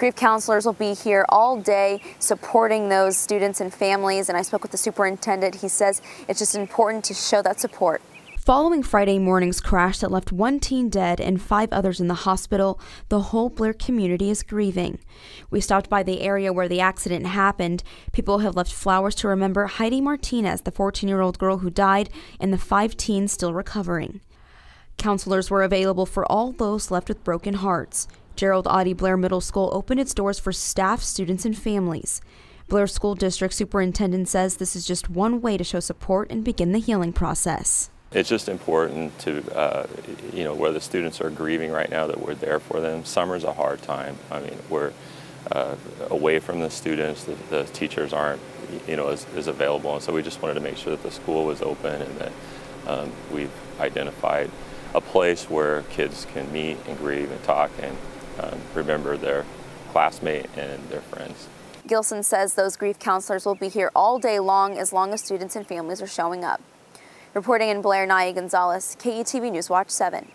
Grief counselors will be here all day supporting those students and families. And I spoke with the superintendent. He says it's just important to show that support. Following Friday morning's crash that left one teen dead and five others in the hospital, the whole Blair community is grieving. We stopped by the area where the accident happened. People have left flowers to remember Heidi Martinez, the 14 year old girl who died, and the five teens still recovering. Counselors were available for all those left with broken hearts. Gerald Otte Blair Middle School opened its doors for staff, students, and families. Blair School District Superintendent says this is just one way to show support and begin the healing process. It's just important to, uh, you know, where the students are grieving right now that we're there for them. Summer's a hard time. I mean, we're uh, away from the students, the, the teachers aren't, you know, as, as, available. And so we just wanted to make sure that the school was open and that um, we've identified a place where kids can meet and grieve and talk and um, remember their classmate and their friends. Gilson says those grief counselors will be here all day long as long as students and families are showing up. Reporting in Blair, Naya Gonzalez, KETV News Watch 7.